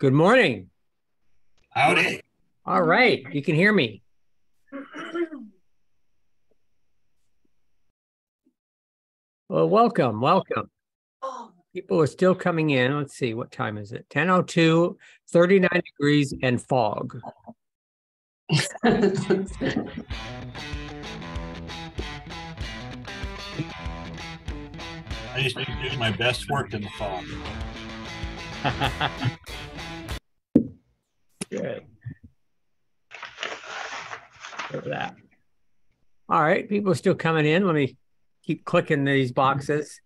Good morning. Howdy. All right, you can hear me. Well, welcome, welcome. People are still coming in. Let's see, what time is it? 10.02, 39 degrees and fog. I used to do my best work in the fall. Good. At that. All right, people are still coming in. Let me keep clicking these boxes.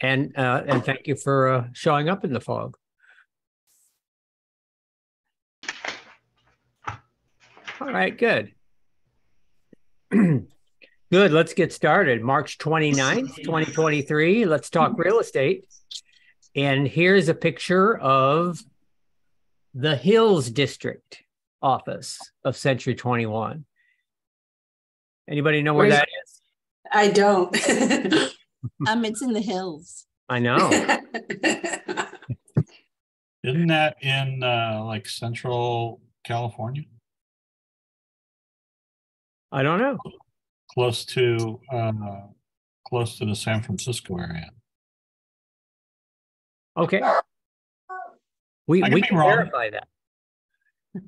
And uh, and thank you for uh, showing up in the fog. All right, good. good, let's get started. March 29th, 2023. Let's talk real estate. And here's a picture of the Hills District office of Century 21. Anybody know where Where's- that is? I don't. Um, it's in the hills. I know. Isn't that in uh, like central California? I don't know. Close to uh, close to the San Francisco area. Okay. We, we can verify that.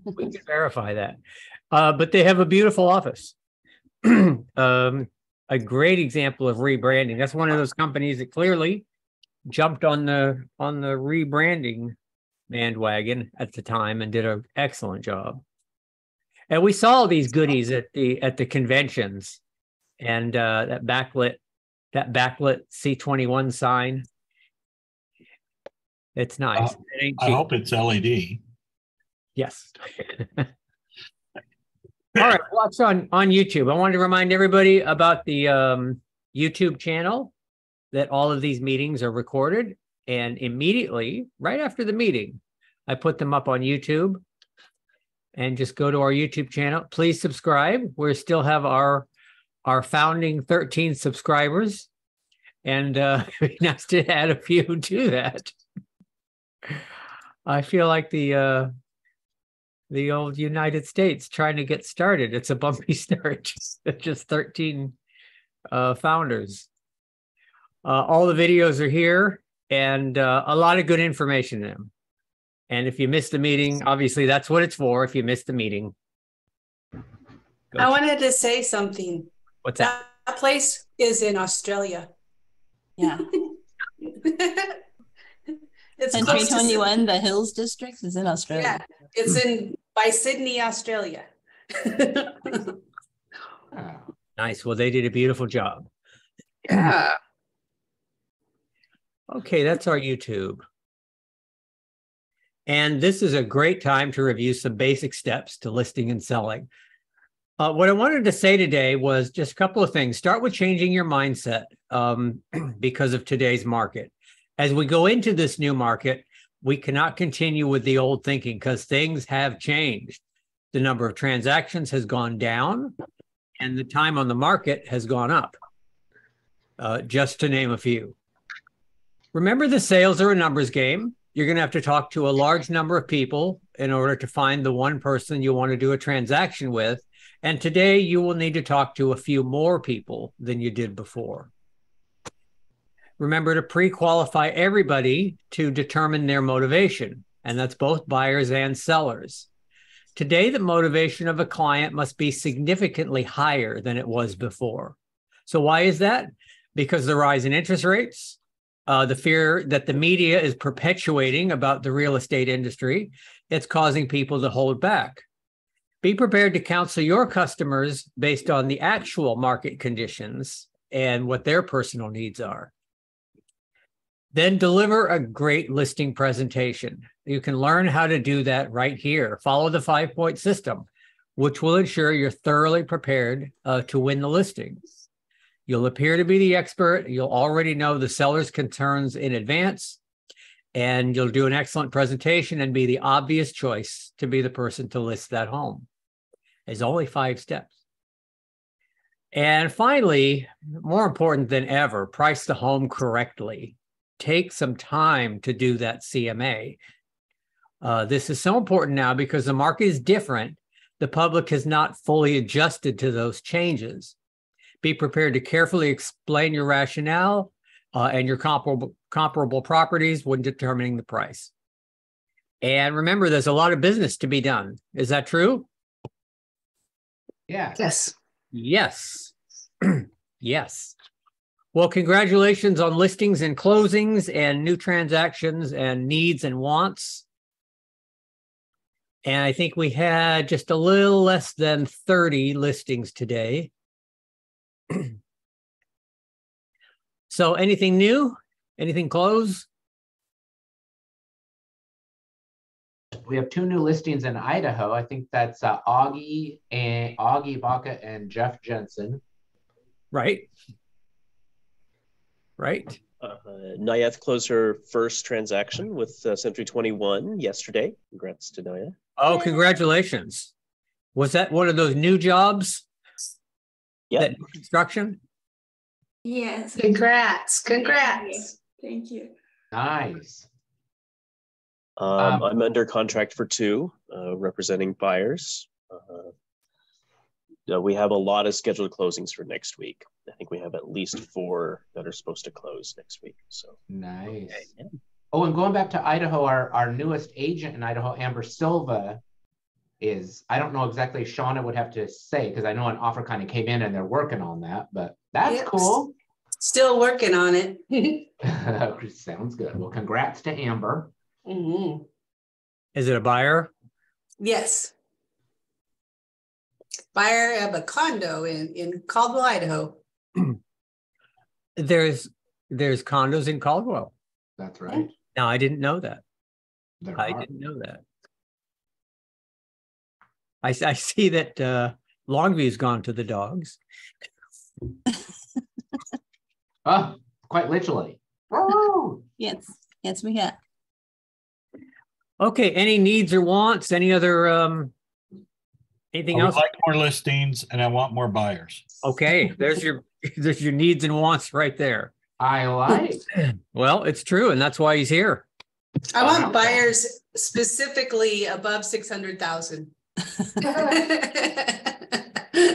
We can verify that. Uh, but they have a beautiful office. um, a great example of rebranding. That's one of those companies that clearly jumped on the on the rebranding bandwagon at the time and did an excellent job. And we saw these goodies at the at the conventions and uh, that backlit that backlit C21 sign. It's nice. Uh, It ain't I hope it's LED. Yes. All right, watch on on YouTube. I wanted to remind everybody about the um, YouTube channel that all of these meetings are recorded, and immediately right after the meeting, I put them up on YouTube. And just go to our YouTube channel. Please subscribe. We still have our our founding 13 subscribers, and uh, it'd be nice to add a few to that. I feel like the uh, the old United States trying to get started. It's a bumpy start. Just, just 13 uh, founders. Uh, all the videos are here and uh, a lot of good information in them. And if you missed the meeting, obviously that's what it's for. If you missed the meeting, I wanted to say something. what's? That, that place is in Australia. Yeah. it's Century 21, the Hills District is in Australia. Yeah, it's in by Sydney, Australia. Nice. Well, they did a beautiful job. yeah. Okay, that's our YouTube. And this is a great time to review some basic steps to listing and selling. Uh, what I wanted to say today was just a couple of things. Start with changing your mindset um, because of today's market. As we go into this new market, we cannot continue with the old thinking because things have changed. The number of transactions has gone down and the time on the market has gone up, uh, just to name a few. Remember, the sales are a numbers game. You're going to have to talk to a large number of people in order to find the one person you want to do a transaction with. And today you will need to talk to a few more people than you did before. Remember to pre qualify everybody to determine their motivation, and that's both buyers and sellers. Today, the motivation of a client must be significantly higher than it was before. So, why is that? Because the rise in interest rates, uh, the fear that the media is perpetuating about the real estate industry, it's causing people to hold back. Be prepared to counsel your customers based on the actual market conditions and what their personal needs are. Then deliver a great listing presentation. You can learn how to do that right here. Follow the five point system, which will ensure you're thoroughly prepared uh, to win the listing. You'll appear to be the expert. You'll already know the seller's concerns in advance, and you'll do an excellent presentation and be the obvious choice to be the person to list that home. There's only five steps. And finally, more important than ever, price the home correctly. Take some time to do that CMA. Uh, this is so important now because the market is different. The public has not fully adjusted to those changes. Be prepared to carefully explain your rationale uh, and your comparable comparable properties when determining the price. And remember, there's a lot of business to be done. Is that true? Yeah. Yes. Yes. yes. Well, congratulations on listings and closings and new transactions and needs and wants. And I think we had just a little less than 30 listings today. so, anything new? Anything close? We have two new listings in Idaho. I think that's uh, Augie and Augie Baca and Jeff Jensen. Right. Right. Uh, Nayeth closed her first transaction with uh, Century 21 yesterday. Congrats to Naya. Oh, congratulations. Was that one of those new jobs? Yeah. Construction? Yes. Congrats. Congrats. Thank you. Nice. Um, Um, I'm under contract for two, uh, representing buyers. Uh, uh, we have a lot of scheduled closings for next week. I think we have at least four that are supposed to close next week. So Nice. yeah. Oh, and going back to Idaho, our, our newest agent in Idaho, Amber Silva, is I don't know exactly. Shauna would have to say because I know an offer kind of came in and they're working on that, but that's Yes. cool. Still working on it. Sounds good. Well, congrats to Amber. Mhm. Is it a buyer? Yes. Buyer of a condo in, in Caldwell, Idaho. There's there's condos in Caldwell. That's right. Now I didn't know that. There I are. didn't know that. I, I see that uh, Longview's gone to the dogs. Oh, quite literally. Woo! Yes, yes, we have. Okay, any needs or wants? Any other um anything I would else? like more listings and I want more buyers. Okay, there's your there's your needs and wants right there. I like. Well, it's true, and that's why he's here. I want buyers specifically above six hundred thousand.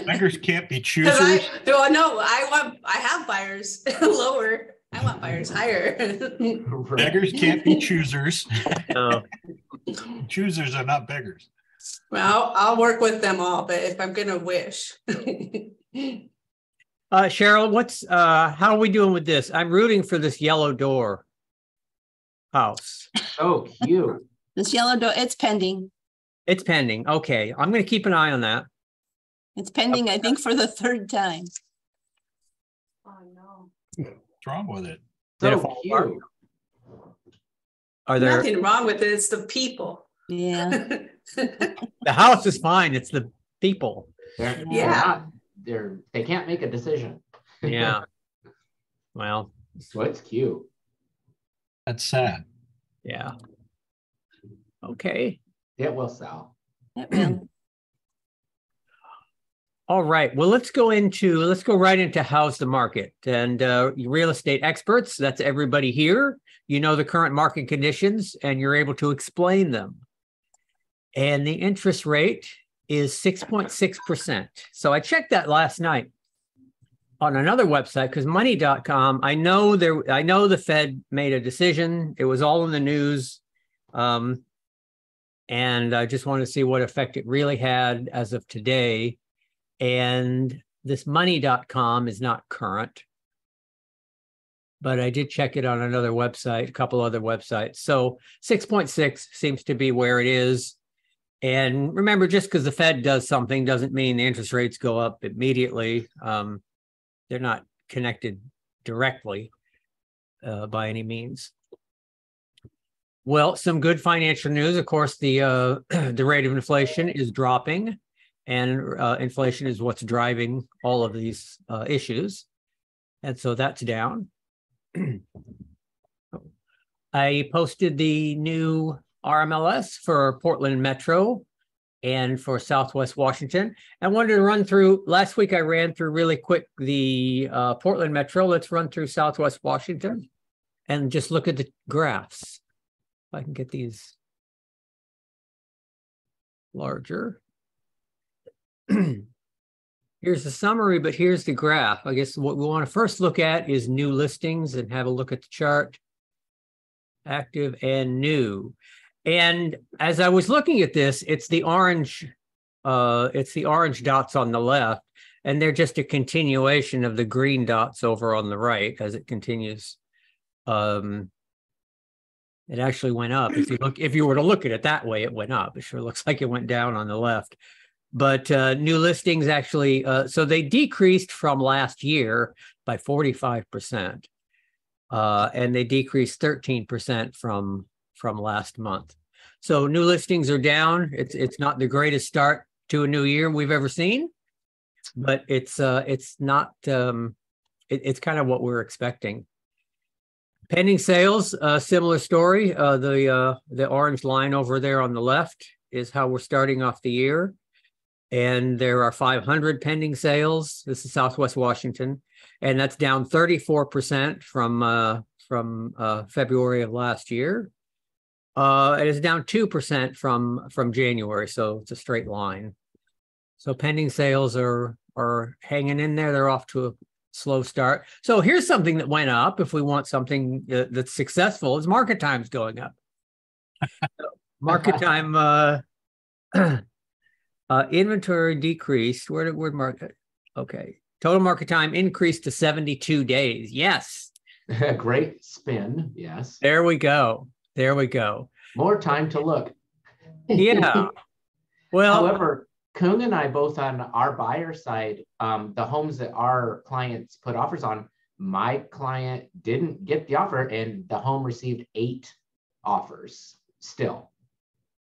Beggars can't be Cause I, choosers. no, no, I want, I have buyers lower. I want buyers higher. Beggars can't be choosers. No. Choosers are not beggars. Well, I'll work with them all, but if I'm gonna wish. Uh Cheryl, what's uh how are we doing with this? I'm rooting for this yellow door house. Oh, cute. This yellow door, it's pending. It's pending. Okay, I'm gonna keep an eye on that. It's pending, I think, for the third time. Oh, no. What's wrong with it? Did it So fall apart? cute. Are there Nothing wrong with it, it's the people. Yeah, the house is fine, it's the people. They're, they're Yeah. not, they're, they can't make a decision. Yeah. Well, So it's cute. That's sad. yeah. Okay. It will sell. it will. All right. Well, let's go into let's go right into how's the market and uh, real estate experts. That's everybody here. You know the current market conditions, and you're able to explain them. And the interest rate is six point six percent. So I checked that last night on another website because Money.com. I know there. I know the Fed made a decision. It was all in the news. Um, and I just wanted to see what effect it really had as of today and this money.com is not current but i did check it on another website a couple other websites so 6.6 seems to be where it is and remember just because the fed does something doesn't mean the interest rates go up immediately um, they're not connected directly uh, by any means well some good financial news of course the uh, the rate of inflation is dropping and uh, inflation is what's driving all of these uh, issues. And so that's down. I posted the new RMLS for Portland Metro and for Southwest Washington. I wanted to run through, last week I ran through really quick the uh, Portland Metro. Let's run through Southwest Washington. and just look at the graphs. If I can get these larger. Here's the summary, but here's the graph. I guess what we want to first look at is new listings and have a look at the chart. Active and new. And as I was looking at this, it's the orange, uh, it's the orange dots on the left, and they're just a continuation of the green dots over on the right as it continues. Um, it actually went up. If you look, if you were to look at it that way, it went up. It sure looks like it went down on the left. But uh, new listings actually, uh, so they decreased from last year by 45%. Uh, and they decreased 13% from from last month. So new listings are down. It's it's not the greatest start to a new year we've ever seen, but it's uh it's not um it, it's kind of what we're expecting. Pending sales, uh, similar story. Uh, the uh, the orange line over there on the left is how we're starting off the year, and there are 500 pending sales. This is Southwest Washington, and that's down 34 percent from uh, from uh, February of last year. Uh, it is down two percent from from January, so it's a straight line. So pending sales are are hanging in there. They're off to a slow start. So here's something that went up. If we want something uh, that's successful, is market times going up. market time uh, uh, inventory decreased. Where did where market? Okay, total market time increased to 72 days. Yes, Great spin, yes. there we go. There we go. More time to look. Yeah. Well, However, Kung and I both on our buyer side, um, the homes that our clients put offers on, my client didn't get the offer and the home received eight offers still.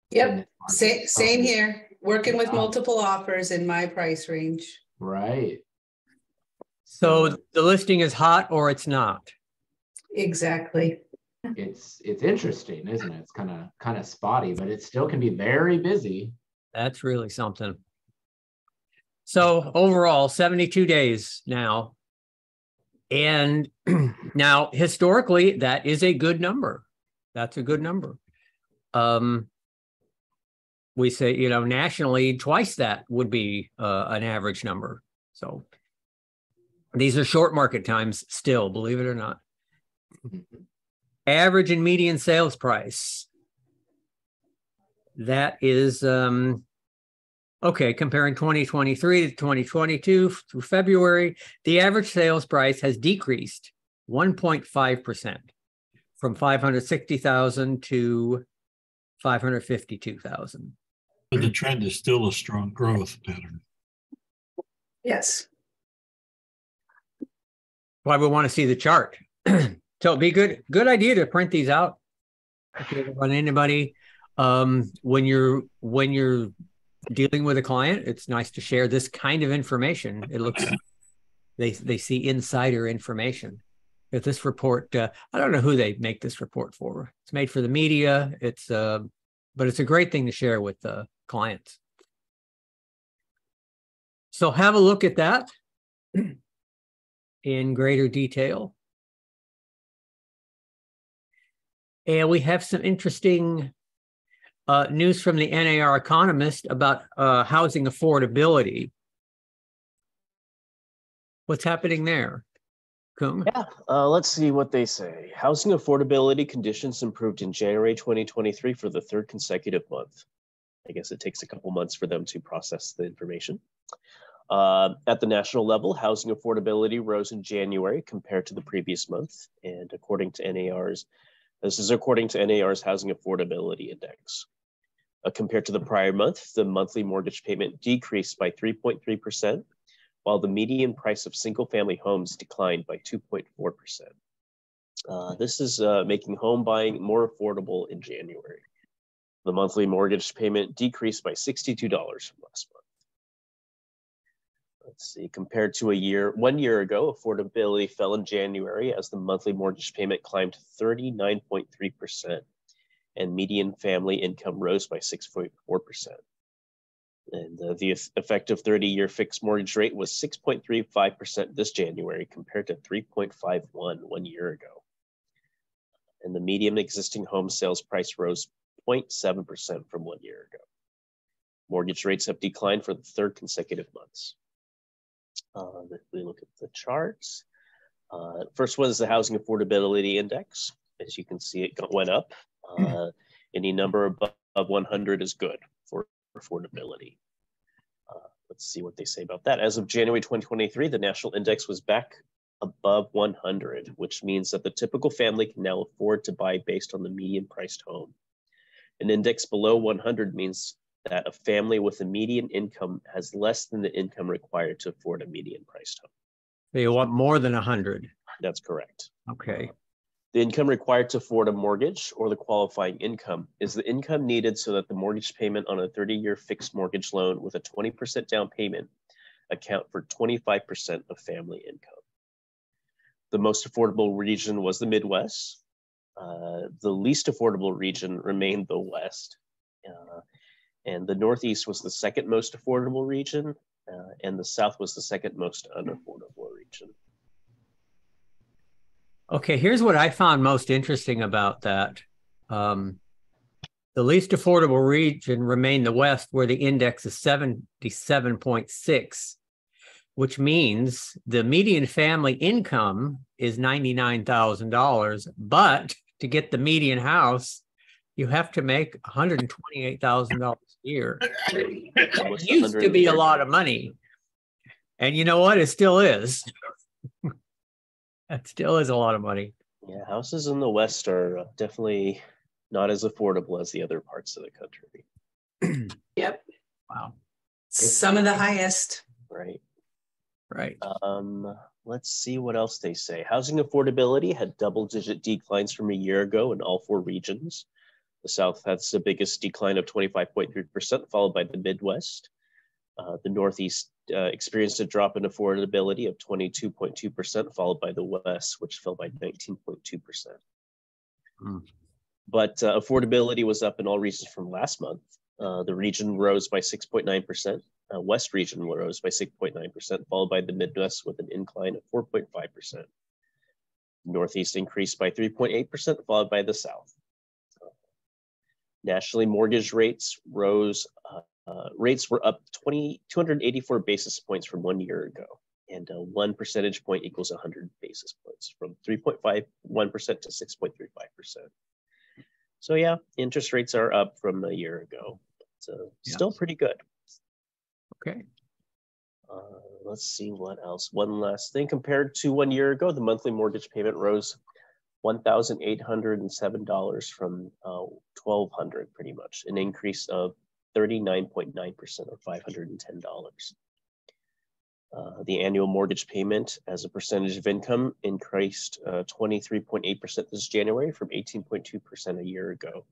Yep, this same, same here, working with multiple offers in my price range. Right. so the listing is hot or it's not. Exactly. It's it's interesting, isn't it? It's kind of kind of spotty, but it still can be very busy. That's really something. So overall, 72 days now. And now historically, that is a good number. That's a good number. Um, we say, you know, nationally, twice that would be uh, an average number. So these are short market times still, believe it or not. Average and median sales price. That is um, okay. Comparing 2023 to 2022 through February, the average sales price has decreased 1.5 percent from 560,000 to 552,000. But the trend is still a strong growth pattern. Yes. Why we want to see the chart. so it'd be good, good idea to print these out. If you ever run anybody, um, when you're when you're dealing with a client, it's nice to share this kind of information. It looks they they see insider information. If this report, uh, I don't know who they make this report for. It's made for the media. It's uh, but it's a great thing to share with uh, clients. So have a look at that in greater detail. And we have some interesting uh, news from the NAR Economist about uh, housing affordability. What's happening there? Kung? Yeah, uh, let's see what they say. Housing affordability conditions improved in January 2023 for the third consecutive month. I guess it takes a couple months for them to process the information. Uh, at the national level, housing affordability rose in January compared to the previous month. And according to NAR's, this is according to NAR's Housing Affordability Index. Uh, compared to the prior month, the monthly mortgage payment decreased by 3.3%, while the median price of single family homes declined by 2.4%. Uh, this is uh, making home buying more affordable in January. The monthly mortgage payment decreased by $62 from last month. Let's see, compared to a year, one year ago, affordability fell in January as the monthly mortgage payment climbed 39.3% and median family income rose by 6.4%. And uh, the effective 30 year fixed mortgage rate was 6.35% this January compared to 3.51 one year ago. and the median existing home sales price rose 0.7% from one year ago. Mortgage rates have declined for the third consecutive months. Uh, if we look at the charts, uh, first one is the Housing Affordability Index. As you can see, it went up. Uh, any number above 100 is good for affordability. Uh, let's see what they say about that. As of January 2023, the national index was back above 100, which means that the typical family can now afford to buy based on the median priced home. An index below 100 means that a family with a median income has less than the income required to afford a median priced home. You want more than a hundred. That's correct. Okay. The income required to afford a mortgage or the qualifying income is the income needed so that the mortgage payment on a 30 year fixed mortgage loan with a 20% down payment account for 25% of family income. The most affordable region was the Midwest. Uh, the least affordable region remained the West. Uh, and the Northeast was the second most affordable region, uh, and the South was the second most unaffordable region. Okay, here's what I found most interesting about that. Um, the least affordable region remained the West, where the index is 77.6, which means the median family income is $99,000. But to get the median house, you have to make $128,000 a year. It used to be a lot of money. And you know what? It still is. That still is a lot of money. Yeah, houses in the West are uh, definitely not as affordable as the other parts of the country, Yep. Wow. Some of the highest. right? Right. Um, let's see what else they say. Housing affordability had double digit declines from a year ago in all four regions. The South has the biggest decline of 25.3%, followed by the Midwest. Uh, the Northeast uh, experienced a drop in affordability of 22.2%, followed by the West, which fell by 19.2%. Hmm. But uh, affordability was up in all regions from last month. Uh, the region rose by 6.9%. Uh, West region rose by 6.9%, followed by the Midwest with an incline of 4.5%. Northeast increased by 3.8%, followed by the South. Nationally, mortgage rates rose. Uh, uh, rates were up 20, 284 basis points from one year ago, and uh, one percentage point equals 100 basis points from 3.51% to 6.35%. So yeah, interest rates are up from a year ago. So Yeah. still pretty good. Okay. Uh, let's see what else. One last thing. Compared to one year ago, the monthly mortgage payment rose one thousand eight hundred and seven dollars from uh, twelve hundred, pretty much, an increase of thirty nine point nine percent, or five hundred and ten dollars. Uh, the annual mortgage payment as a percentage of income increased uh, 23.8% this January from 18.2% a year ago.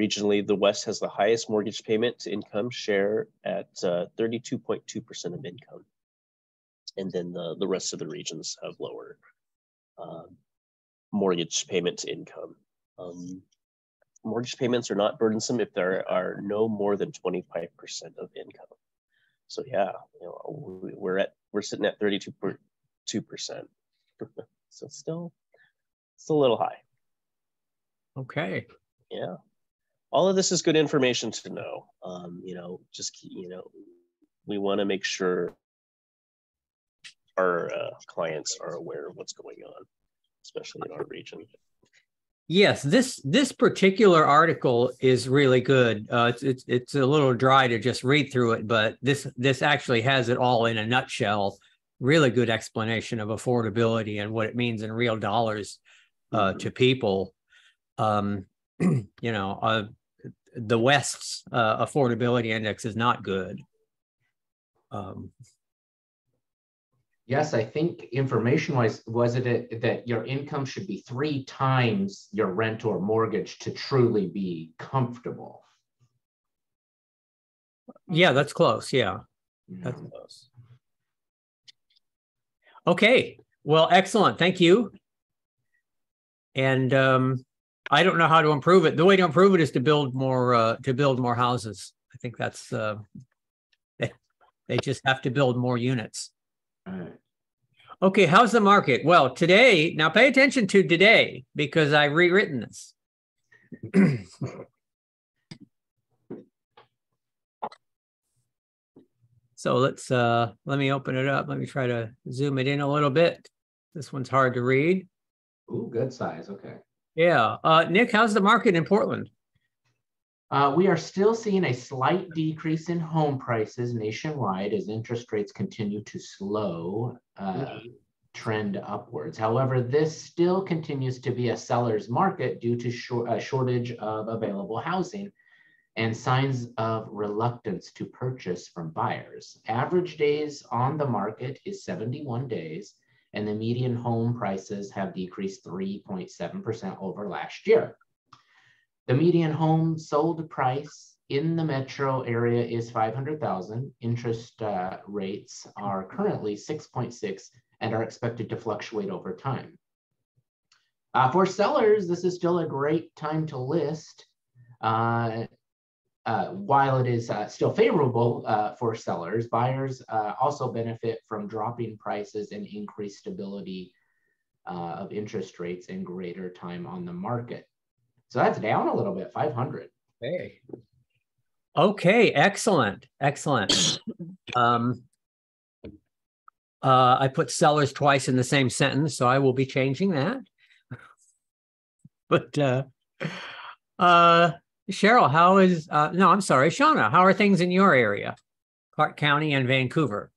Regionally, the West has the highest mortgage payment to income share at uh, 32.2% of income. And then the, the rest of the regions have lower um, mortgage payment to income. Um, mortgage payments are not burdensome if there are no more than 25% of income. So yeah, you know, we- we're at we're sitting at 32.2%. so it's still it's a little high. Okay. Yeah. All of this is good information to know. Um, you know, just you know, we want to make sure our uh, clients are aware of what's going on, especially in our region. Yes, this this particular article is really good. Uh, it's, it's it's a little dry to just read through it, but this this actually has it all in a nutshell. Really good explanation of affordability and what it means in real dollars uh, to people. Um, you know, uh, the West's uh, affordability index is not good. Um, Yes, I think information wise, was it a- that your income should be three times your rent or mortgage to truly be comfortable? yeah, that's close. Yeah. That's close. Okay, well, excellent. Thank you. And um, I don't know how to improve it. The way to improve it is to build more uh, to build more houses. I think that's uh, they, they just have to build more units. Okay, how's the market? Well, today, now pay attention to today because I've rewritten this. so let's uh let me open it up. Let me try to zoom it in a little bit. This one's hard to read. Ooh, good size. Okay. Yeah. Uh Nick, how's the market in Portland? Uh, we are still seeing a slight decrease in home prices nationwide as interest rates continue to slow uh, trend upwards. However, this still continues to be a seller's market due to short, a shortage of available housing and signs of reluctance to purchase from buyers. Average days on the market is 71 days, and the median home prices have decreased 3.7% over last year. The median home sold price in the metro area is 500,000. Interest uh, rates are currently 6.6 and are expected to fluctuate over time. Uh, for sellers, this is still a great time to list. Uh, uh, while it is uh, still favorable uh, for sellers, buyers also benefit from dropping prices and increased stability of interest rates and greater time on the market. So that's down a little bit, 500. Hey. Okay, excellent, excellent. Um, uh, I put sellers twice in the same sentence, so I will be changing that. But uh, uh, Cheryl, how is, uh, no, I'm sorry, Shauna, how are things in your area? Clark County and Vancouver.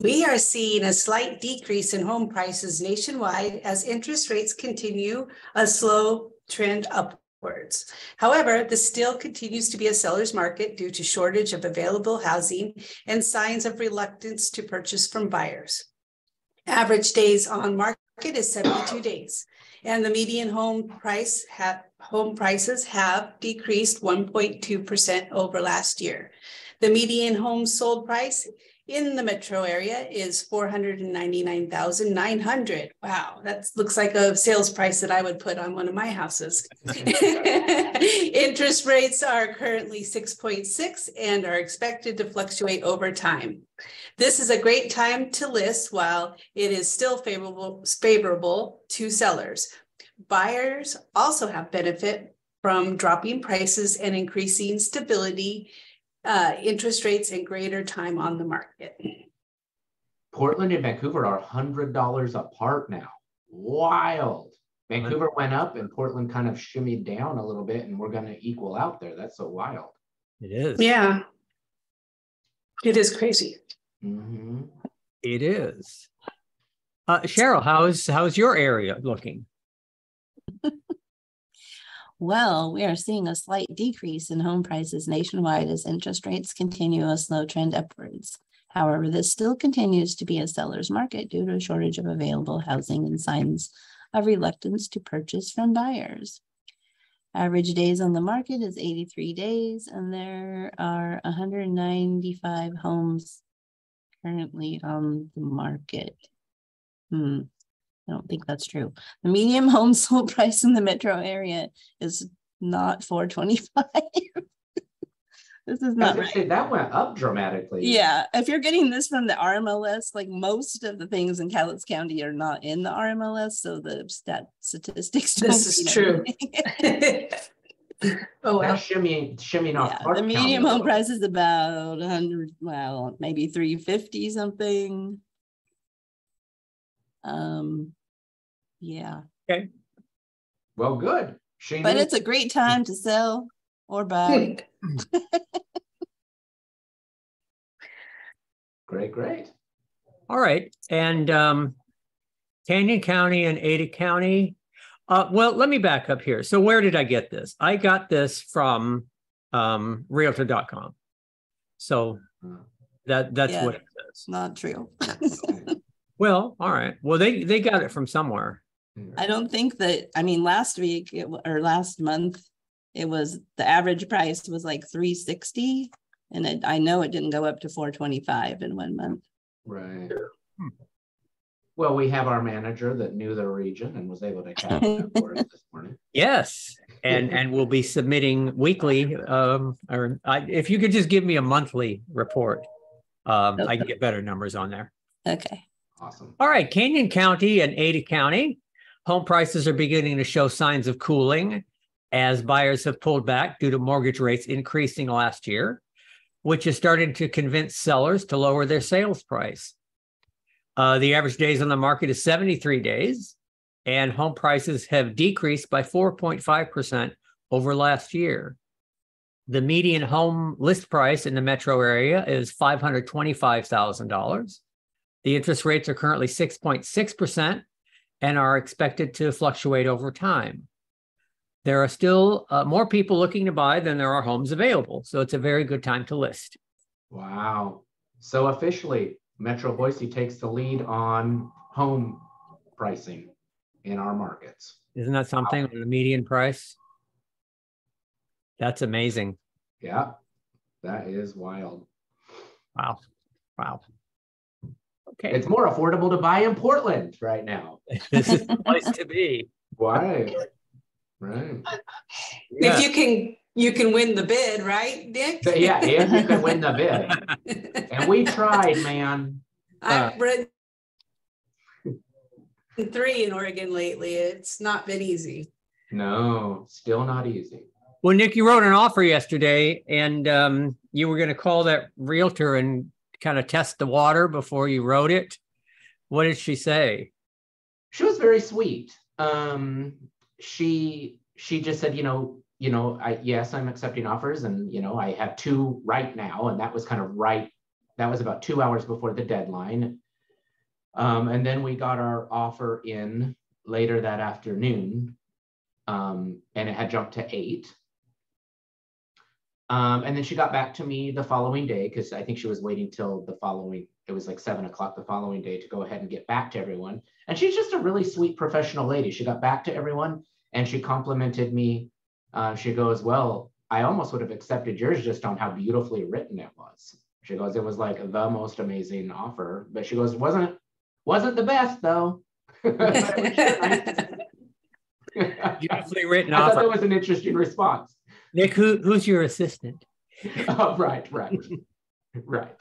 We are seeing a slight decrease in home prices nationwide as interest rates continue a slow trend upwards. However, this still continues to be a seller's market due to shortage of available housing and signs of reluctance to purchase from buyers. Average days on market is 72 days, and the median home price home prices have decreased 1.2% over last year. The median home sold price in the metro area is 499,900. Wow, that looks like a sales price that I would put on one of my houses. Interest rates are currently 6.6 and are expected to fluctuate over time. This is a great time to list while it is still favorable favorable to sellers. Buyers also have benefit from dropping prices and increasing stability uh, interest rates and greater time on the market. Portland and Vancouver are $100 apart now. Wild. Vancouver went up and Portland kind of shimmied down a little bit, and we're going to equal out there. That's so wild. It is. Yeah. It is crazy. Mm-hmm. It is. Uh, Cheryl, how's how's your area looking? Well, we are seeing a slight decrease in home prices nationwide as interest rates continue a slow trend upwards. However, this still continues to be a seller's market due to a shortage of available housing and signs of reluctance to purchase from buyers. Average days on the market is 83 days, and there are 195 homes currently on the market. Hmm. I don't think that's true. The median home sold price in the metro area is not 425. this is not right. Say, that went up dramatically. Yeah, if you're getting this from the RMLS, like most of the things in Cowlitz County are not in the RMLS, so the stat statistics. This is true. oh, well. shimmying, shimmy off. yeah, the medium home price is about 100, well, maybe 350 something. Um, yeah, Okay. Well, good. Shane, but it's a great time to sell or buy. great, great. All right. And um, Canyon County and Ada County. Uh, well, let me back up here. So where did I get this? I got this from um, realtor.com. So that that's Yeah. what it says. Not true. Well, all right. Well, they they got it from somewhere. I don't think that, I mean, last week it or last month, it was, the average price was like three sixty. And it, I know it didn't go up to four twenty-five in one month. Right. Hmm. Well, we have our manager that knew the region and was able to capture that for us this morning. Yes, and and we'll be submitting weekly. Um, or I, if you could just give me a monthly report, um, I can get better numbers on there. Okay, Awesome. All right, Canyon County and Ada County, home prices are beginning to show signs of cooling as buyers have pulled back due to mortgage rates increasing last year, which is starting to convince sellers to lower their sales price. Uh, the average days on the market is 73 days, and home prices have decreased by 4.5% over last year. The median home list price in the metro area is $525,000. The interest rates are currently 6.6% and are expected to fluctuate over time. There are still uh, more people looking to buy than there are homes available. So it's a very good time to list. Wow. So officially, Metro Boise takes the lead on home pricing in our markets. Isn't that something on the median price? That's amazing. Yeah, that is wild. Wow. Wow. Okay. It's more affordable to buy in Portland right now. this is the place to be. Right. Right. If you can, you can win the bid, right, Dick? So, yeah, if you can win the bid. And we tried, man. Uh, I've read three in Oregon lately. It's not been easy. No, still not easy. Well, Nick, you wrote an offer yesterday, and um, you were going to call that realtor and kind of test the water before you wrote it. What did she say? She was very sweet. Um, she she just said, you know, you know, I yes, I'm accepting offers, and you know, I have two right now, and that was kind of right. That was about two hours before the deadline. Um, and then we got our offer in later that afternoon, um, and it had jumped to eight. Um, and then she got back to me the following day because I think she was waiting till the following, it was like seven o'clock the following day to go ahead and get back to everyone. And she's just a really sweet professional lady. She got back to everyone and she complimented me. Uh, she goes, Well, I almost would have accepted yours just on how beautifully written it was. She goes, It was like the most amazing offer. But she goes, Wasn't wasn't the best though. Beautifully written I thought that was an interesting response. Nick, who, who's your assistant? Oh, right, right, right.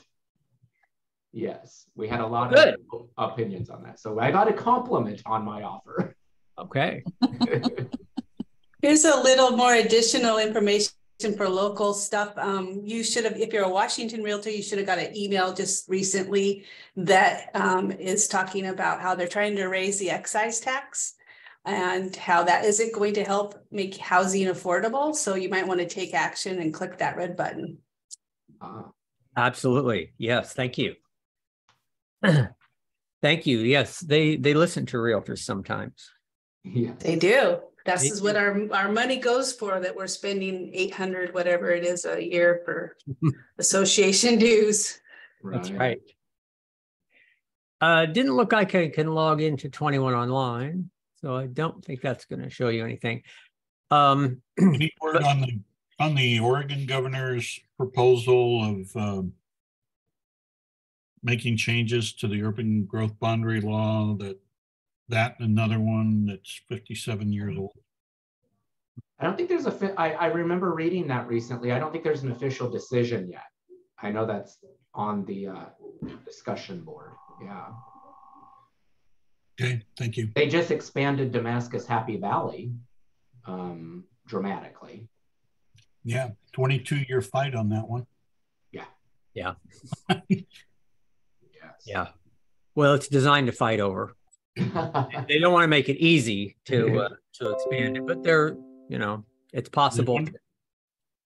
Yes, we had a lot Good. of opinions on that. So I got a compliment on my offer. Okay. Here's a little more additional information for local stuff. Um, you should have, if you're a Washington Realtor, you should have got an email just recently that um, is talking about how they're trying to raise the excise tax and how that isn't going to help make housing affordable. So you might want to take action and click that red button. Ah, Absolutely. Yes. Thank you. Thank you. Yes, they they listen to realtors sometimes. yeah, They do. This They is what our, our money goes for, that we're spending eight hundred, whatever it is a year for association dues. That's right. Uh, didn't look like I can log into 21 online, so I don't think that's going to show you anything. Um, Any word on the, on the Oregon governor's proposal of um, making changes to the urban growth boundary law that, that another one that's fifty-seven years old? I don't think there's a, fi- I, I remember reading that recently. I don't think there's an official decision yet. I know that's on the uh, discussion board. Yeah. Okay, thank you. They just expanded Damascus Happy Valley um, dramatically. Yeah, twenty-two year fight on that one. Yeah. Yeah. yes. yeah. Well, it's designed to fight over. They don't want to make it easy to uh, to expand it, but they're you know it's possible. wonder-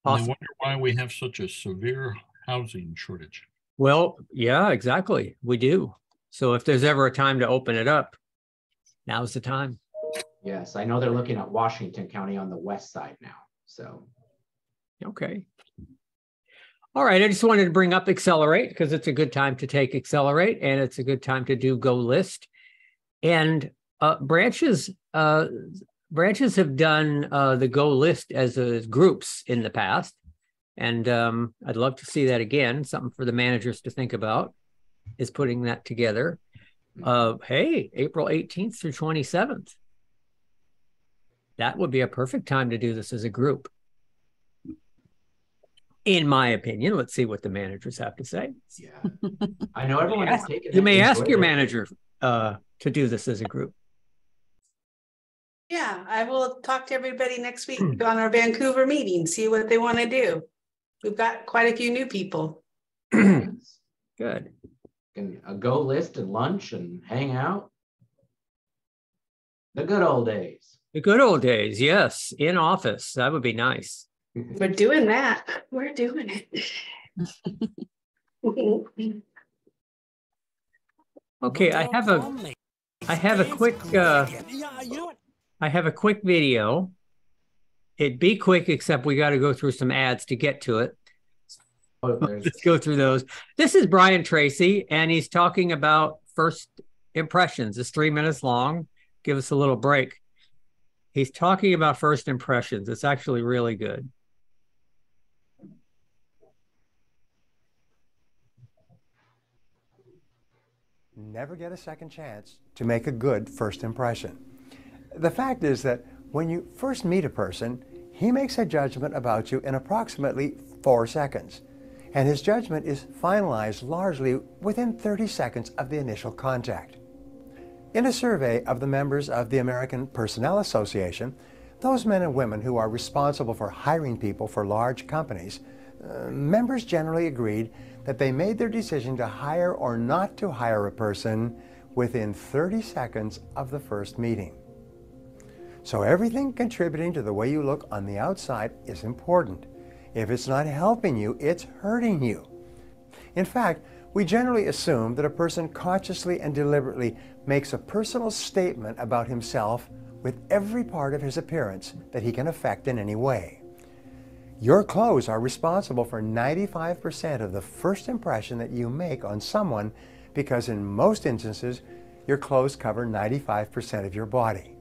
I Possible. wonder why we have such a severe housing shortage. Well, yeah, exactly. We do. So if there's ever a time to open it up, now's the time. Yes, I know they're looking at Washington County on the west side now. So Okay. All right. I just wanted to bring up Accelerate because it's a good time to take Accelerate and it's a good time to do Go List. And uh, branches uh, branches have done uh, the Go List as, as groups in the past. And um, I'd love to see that again. Something for the managers to think about is putting that together. Uh, hey, April 18th through 27th. That would be a perfect time to do this as a group. in my opinion. Let's see what the managers have to say. Yeah. I know everyone is taking. You may ask your it. manager uh, to do this as a group. Yeah, I will talk to everybody next week on our Vancouver meeting, see what they want to do. We've got quite a few new people. Good. Can uh, go list and lunch and hang out. The good old days. The good old days, yes, in office. That would be nice. We're doing that. We're doing it. Okay, I have a I have a quick uh I have a quick video. It'd be quick, except we got to go through some ads to get to it. There's- Let's go through those. This is Brian Tracy, and he's talking about first impressions. It's three minutes long. Give us a little break. He's talking about first impressions. It's actually really good. never get a second chance to make a good first impression. The fact is that when you first meet a person, he makes a judgment about you in approximately four seconds. And his judgment is finalized largely within 30 seconds of the initial contact. In a survey of the members of the American Personnel Association, those men and women who are responsible for hiring people for large companies, uh, members generally agreed that they made their decision to hire or not to hire a person within 30 seconds of the first meeting. So everything contributing to the way you look on the outside is important. If it's not helping you, it's hurting you. In fact, we generally assume that a person consciously and deliberately makes a personal statement about himself with every part of his appearance that he can affect in any way. Your clothes are responsible for 95% of the first impression that you make on someone because in most instances, your clothes cover 95% of your body.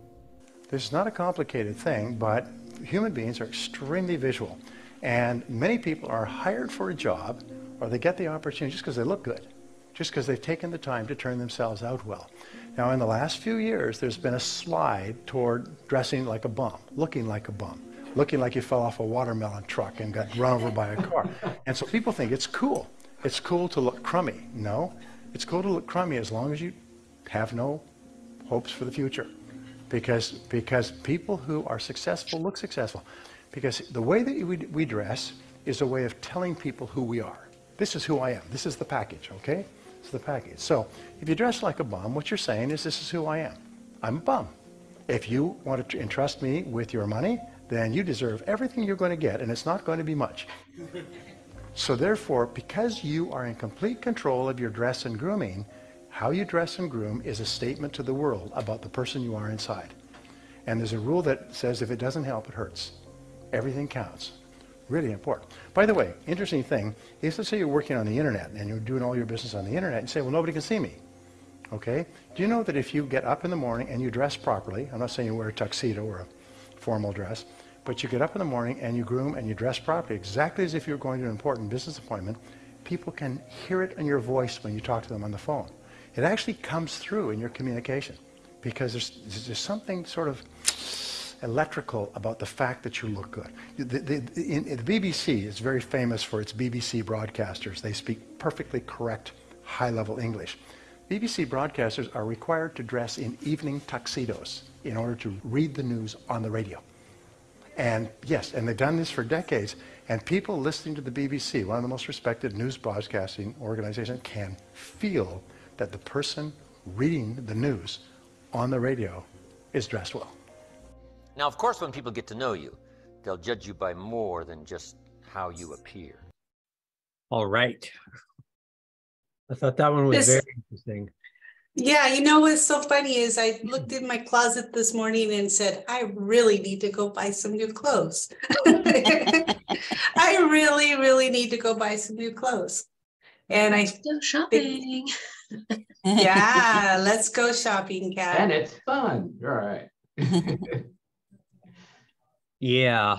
This is not a complicated thing, but human beings are extremely visual. And many people are hired for a job or they get the opportunity just because they look good, just because they've taken the time to turn themselves out well. Now, in the last few years, there's been a slide toward dressing like a bum, looking like a bum, looking like you fell off a watermelon truck and got run over by a car. And so people think it's cool. It's cool to look crummy. No, it's cool to look crummy as long as you have no hopes for the future because because people who are successful look successful because the way that we, we dress is a way of telling people who we are. This is who i am. This is the package okay? It's the package. So if you dress like a bum what you're saying is this is who i am. I'm a bum. If you want to entrust me with your money then you deserve everything you're going to get and it's not going to be much. So therefore because you are in complete control of your dress and grooming how you dress and groom is a statement to the world about the person you are inside. And there's a rule that says if it doesn't help, it hurts. Everything counts. Really important. By the way, interesting thing is let's say you're working on the internet and you're doing all your business on the internet and say, well, nobody can see me. Okay? Do you know that if you get up in the morning and you dress properly, I'm not saying you wear a tuxedo or a formal dress, but you get up in the morning and you groom and you dress properly, exactly as if you're going to an important business appointment, people can hear it in your voice when you talk to them on the phone it actually comes through in your communication because there's, there's something sort of electrical about the fact that you look good. The, the, in, the BBC is very famous for its BBC broadcasters. They speak perfectly correct high-level English. BBC broadcasters are required to dress in evening tuxedos in order to read the news on the radio. And yes, and they've done this for decades. And people listening to the BBC, one of the most respected news broadcasting organizations, can feel that the person reading the news on the radio is dressed well. Now, of course, when people get to know you, they'll judge you by more than just how you appear. All right. I thought that one was This- very interesting. Yeah, you know what's so funny is I looked in my closet this morning and said, I really need to go buy some new clothes. I really, really need to go buy some new clothes. And I, Still shopping. yeah, let's go shopping, Kat. And it's fun. All right. Yeah.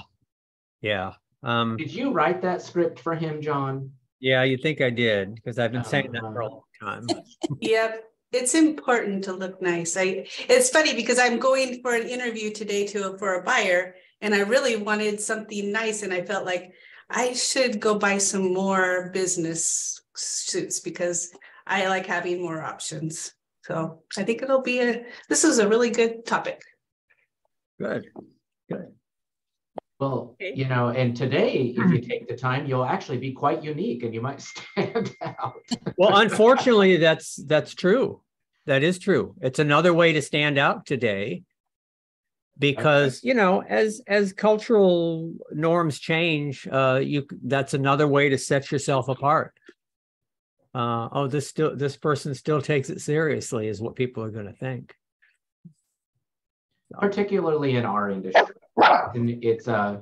Yeah. Um, Did you write that script for him, John? yeah, you think I did because I've been saying that for a long time. Yep, it's important to look nice. I, it's funny because I'm going for an interview today to, for a buyer and I really wanted something nice and I felt like I should go buy some more business suits because I like having more options. So I think it'll be a, this is a really good topic. Good. Good. Well, you know, and today, if you take the time, you'll actually be quite unique and you might stand out. Well, unfortunately, that's that's true. That is true. It's another way to stand out today because you know as as cultural norms change uh you that's another way to set yourself apart uh oh this still this person still takes it seriously is what people are going to think particularly in our industry and it's uh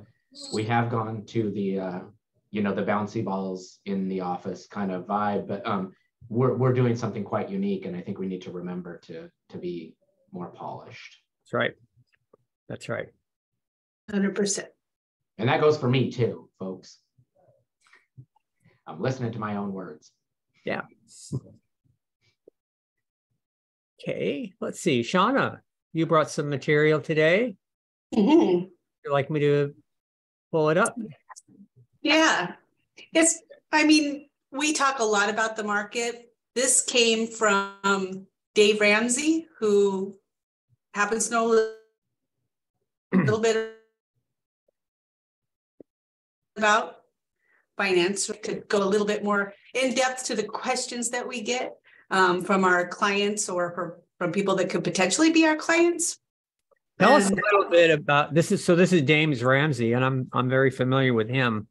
we have gone to the uh you know the bouncy balls in the office kind of vibe but um we're, we're doing something quite unique and i think we need to remember to to be more polished that's right that's right. 100%. And that goes for me too, folks. I'm listening to my own words. Yeah. okay, let's see. Shauna, you brought some material today. Mm-hmm. You like me to pull it up? Yeah. It's, I mean, we talk a lot about the market. This came from Dave Ramsey, who happens to know a little bit about finance to go a little bit more in depth to the questions that we get um, from our clients or from people that could potentially be our clients. Tell us a little bit about this. Is so. This is James Ramsey, and I'm I'm very familiar with him.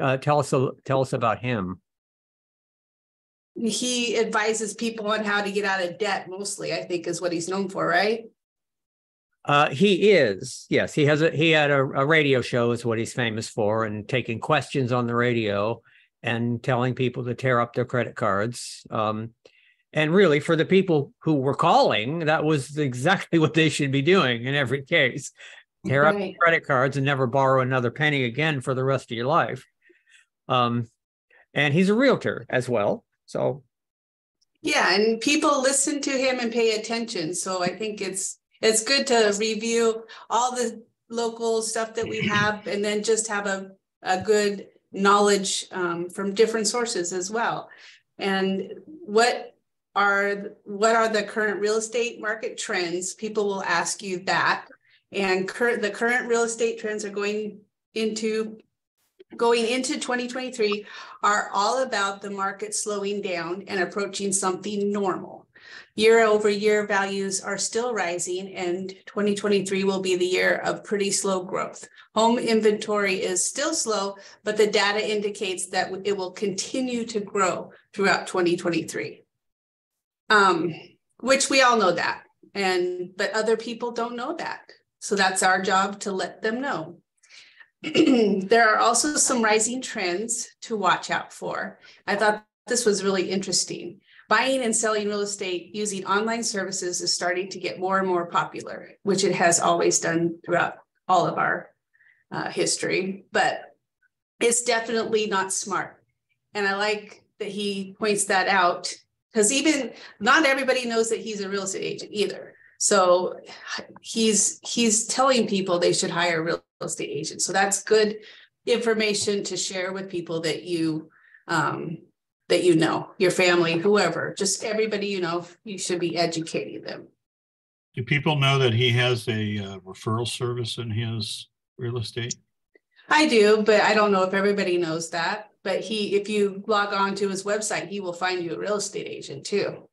Uh, tell us a, tell us about him. He advises people on how to get out of debt. Mostly, I think, is what he's known for, right? Uh, he is, yes. He has a he had a, a, radio show is what he's famous for, and taking questions on the radio and telling people to tear up their credit cards. Um, and really, for the people who were calling, that was exactly what they should be doing in every case: tear right. up credit cards and never borrow another penny again for the rest of your life. Um, and he's a realtor as well, so yeah, and people listen to him and pay attention. So I think it's it's good to review all the local stuff that we have and then just have a, a good knowledge um, from different sources as well. And what are what are the current real estate market trends? People will ask you that. And current the current real estate trends are going into going into 2023 are all about the market slowing down and approaching something normal. Year over year values are still rising, and 2023 will be the year of pretty slow growth. Home inventory is still slow, but the data indicates that it will continue to grow throughout 2023. Um, which we all know that, and but other people don't know that. So that's our job to let them know. there are also some rising trends to watch out for. I thought this was really interesting. Buying and selling real estate using online services is starting to get more and more popular, which it has always done throughout all of our uh, history, but it's definitely not smart. And I like that he points that out because even not everybody knows that he's a real estate agent either. So he's he's telling people they should hire a real estate agent. So that's good information to share with people that you um, that you know, your family, whoever, just everybody you know, you should be educating them. Do people know that he has a uh, referral service in his real estate? I do, but I don't know if everybody knows that. But he, if you log on to his website, he will find you a real estate agent too.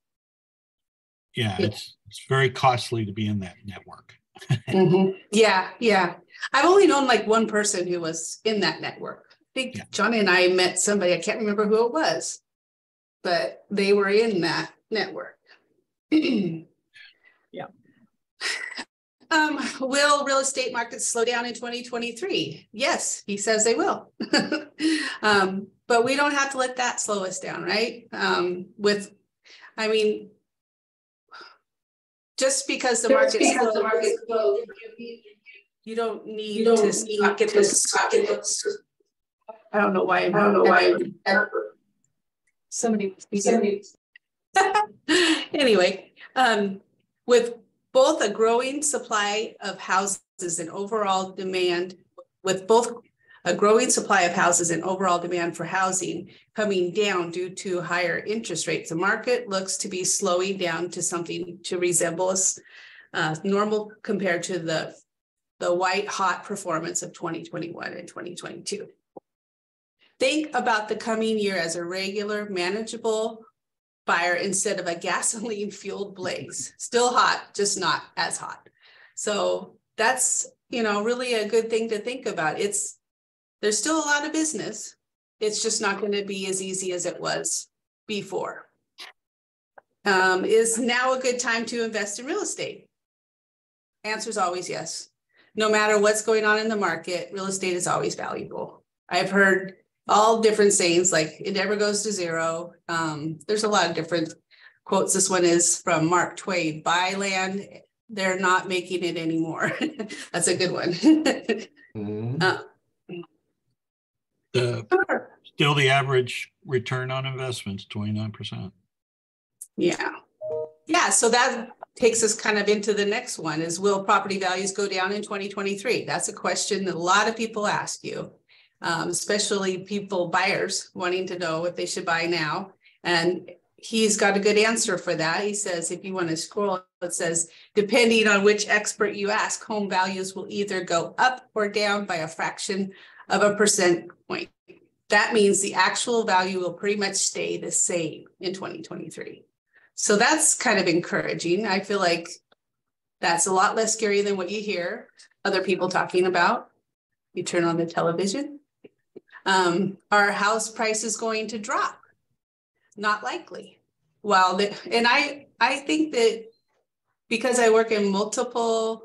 Yeah, it's it's very costly to be in that network. mm-hmm. Yeah, yeah. I've only known like one person who was in that network. I think yeah. Johnny and I met somebody. I can't remember who it was but they were in that network. yeah. Um, will real estate markets slow down in 2023? Yes, he says they will. um, but we don't have to let that slow us down, right? Um, with, I mean, just because the market slow, the market slow, you don't need you don't to need pocket this. I don't know why. I don't know why somebody somebody anyway um, with both a growing supply of houses and overall demand with both a growing supply of houses and overall demand for housing coming down due to higher interest rates. The market looks to be slowing down to something to resemble uh, normal compared to the, the white hot performance of 2021 and 2022. Think about the coming year as a regular, manageable fire instead of a gasoline fueled blaze. Still hot, just not as hot. So that's, you know, really a good thing to think about. It's there's still a lot of business. It's just not going to be as easy as it was before. Um, is now a good time to invest in real estate? Answer is always yes. No matter what's going on in the market, real estate is always valuable. I've heard all different sayings like it never goes to zero. Um, there's a lot of different quotes. This one is from Mark Twain buy land, they're not making it anymore. That's a good one. mm-hmm. uh, the, still the average return on investments 29%. Yeah. Yeah. So that takes us kind of into the next one is will property values go down in 2023? That's a question that a lot of people ask you um, especially people buyers wanting to know what they should buy now. And he's got a good answer for that. He says, if you want to scroll, it says, depending on which expert you ask, home values will either go up or down by a fraction of a percent point. That means the actual value will pretty much stay the same in 2023. So that's kind of encouraging. I feel like that's a lot less scary than what you hear other people talking about. You turn on the television, um, are house prices going to drop? Not likely. Well, the, and I I think that because I work in multiple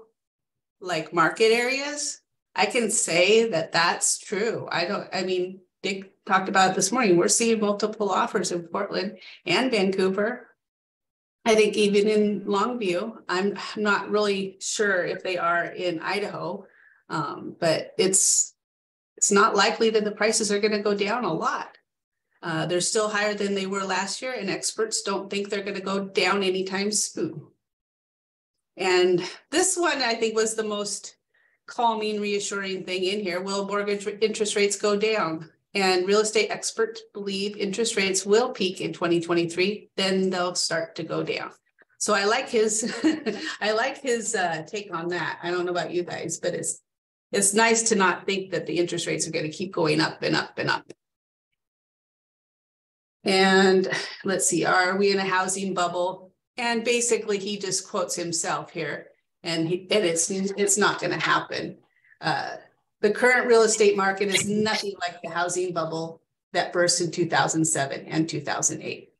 like market areas, I can say that that's true. I don't. I mean, Dick talked about this morning. We're seeing multiple offers in Portland and Vancouver. I think even in Longview, I'm not really sure if they are in Idaho, um, but it's it's not likely that the prices are going to go down a lot. Uh, they're still higher than they were last year, and experts don't think they're going to go down anytime soon. And this one, I think, was the most calming, reassuring thing in here. Will mortgage interest rates go down? And real estate experts believe interest rates will peak in 2023, then they'll start to go down. So I like his, I like his uh, take on that. I don't know about you guys, but it's it's nice to not think that the interest rates are going to keep going up and up and up. And let's see, are we in a housing bubble? And basically, he just quotes himself here, and, he, and it's it's not going to happen. Uh, the current real estate market is nothing like the housing bubble that burst in 2007 and 2008.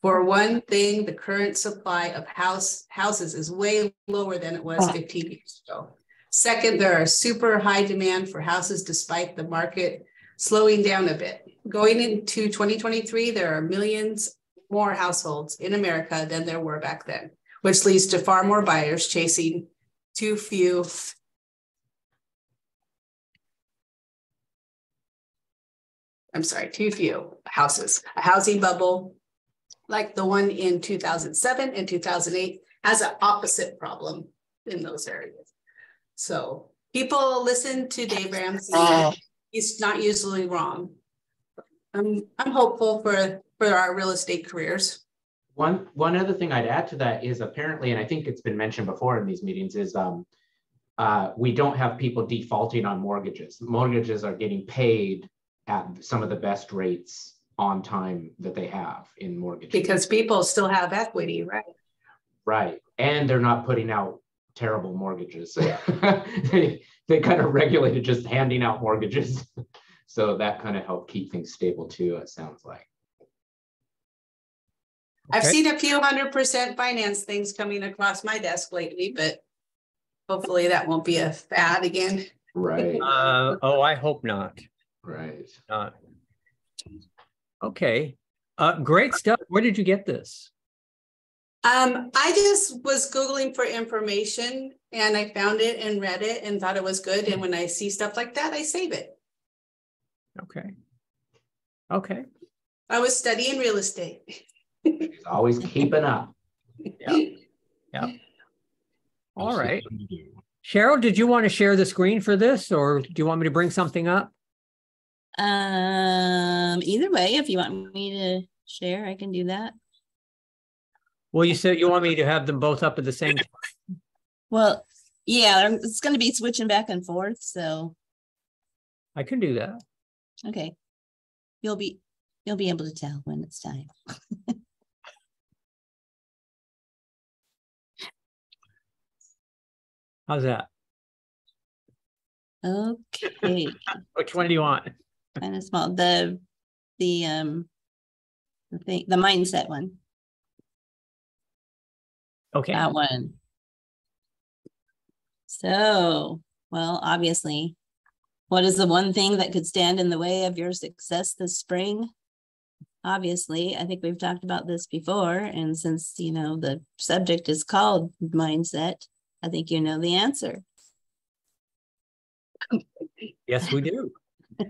For one thing, the current supply of house houses is way lower than it was 15 years ago. Second, there are super high demand for houses despite the market slowing down a bit. Going into 2023, there are millions more households in America than there were back then, which leads to far more buyers chasing too few I'm sorry, too few houses. A housing bubble like the one in 2007 and 2008 has an opposite problem in those areas. So people listen to Dave Ramsey. Uh, He's not usually wrong. I'm I'm hopeful for for our real estate careers. One one other thing I'd add to that is apparently, and I think it's been mentioned before in these meetings, is um, uh, we don't have people defaulting on mortgages. Mortgages are getting paid at some of the best rates on time that they have in mortgages. Because people still have equity, right? Right. And they're not putting out terrible mortgages. they, they kind of regulated just handing out mortgages. so that kind of helped keep things stable too, it sounds like. Okay. I've seen a few hundred percent finance things coming across my desk lately, but hopefully that won't be a fad again. Right. Uh, oh, I hope not. Right. Not. Okay. Uh, great stuff. Where did you get this? Um, I just was Googling for information and I found it and read it and thought it was good. And when I see stuff like that, I save it. Okay. Okay. I was studying real estate. She's always keeping up. Yeah. Yeah. All right. Cheryl, did you want to share the screen for this or do you want me to bring something up? Um, either way, if you want me to share, I can do that. Well, you said you want me to have them both up at the same time. Well, yeah, I'm- it's gonna be switching back and forth, so, I can do that. okay. You'll be, you'll be able to tell when it's time. How's that? Okay, Which one do you want? kind of small, the, the, um, the thing, the mindset one, Okay. that one. So, well, obviously, what is the one thing that could stand in the way of your success this spring? Obviously, I think we've talked about this before, and since, you know, the subject is called mindset, I think you know the answer. Yes, we do.